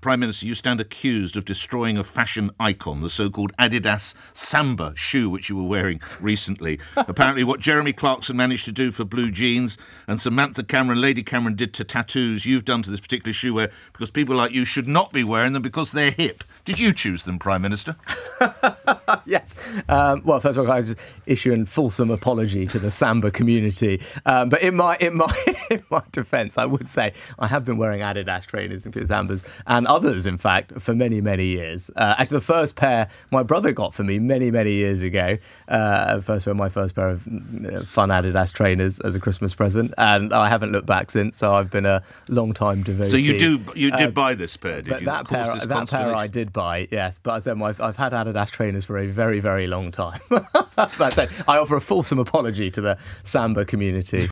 Prime Minister, you stand accused of destroying a fashion icon, the so called Adidas Samba shoe, which you were wearing recently. Apparently, what Jeremy Clarkson managed to do for blue jeans and Samantha Cameron, Lady Cameron, did to tattoos, you've done to this particular shoe wear because people like you should not be wearing them because they're hip. Did you choose them, Prime Minister? yes. Um, well, first of all, I just issue a fulsome apology to the Samba community. Um, but in my in my in my defence, I would say I have been wearing Adidas trainers and Sambas and others, in fact, for many many years. Uh, actually, the first pair my brother got for me many many years ago. Uh, first pair, my first pair of fun Adidas trainers as a Christmas present, and I haven't looked back since. So I've been a long time devotee. So you do you did uh, buy this pair, did but you? That pair, that pair I did buy, yes. But as I said I've, I've had Adidas trainers for a very, very long time. I said I offer a fulsome apology to the Samba community.